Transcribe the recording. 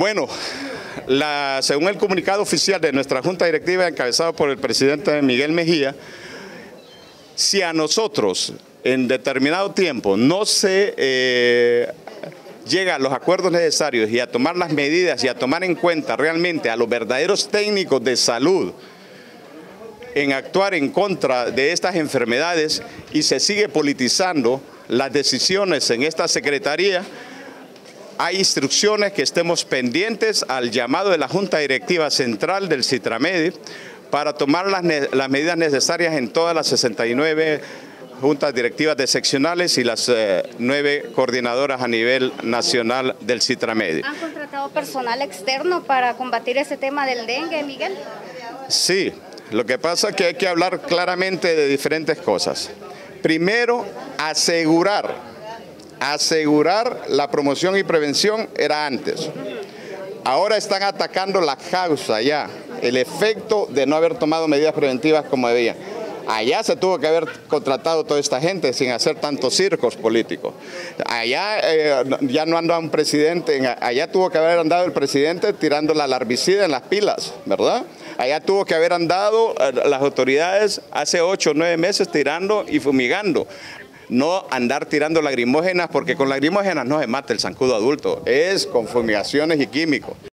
Bueno, la, según el comunicado oficial de nuestra Junta Directiva encabezado por el presidente Miguel Mejía, si a nosotros en determinado tiempo no se eh, llega a los acuerdos necesarios y a tomar las medidas y a tomar en cuenta realmente a los verdaderos técnicos de salud en actuar en contra de estas enfermedades y se sigue politizando las decisiones en esta Secretaría, hay instrucciones que estemos pendientes al llamado de la Junta Directiva Central del Citramedi para tomar las, medidas necesarias en todas las 69 juntas directivas de seccionales y las eh, nueve coordinadoras a nivel nacional del Citramedi. ¿Han contratado personal externo para combatir ese tema del dengue, Miguel? Sí, lo que pasa es que hay que hablar claramente de diferentes cosas. Primero, asegurar asegurar la promoción y prevención era antes. Ahora están atacando la causa ya, el efecto de no haber tomado medidas preventivas como debían. Allá se tuvo que haber contratado toda esta gente sin hacer tantos circos políticos. Allá eh, ya no anda un presidente, allá tuvo que haber andado el presidente tirando la larvicida en las pilas, ¿verdad? Allá tuvo que haber andado eh, las autoridades hace ocho o nueve meses tirando y fumigando no andar tirando lagrimógenas, porque con lagrimógenas no se mata el zancudo adulto, es con fumigaciones y químicos.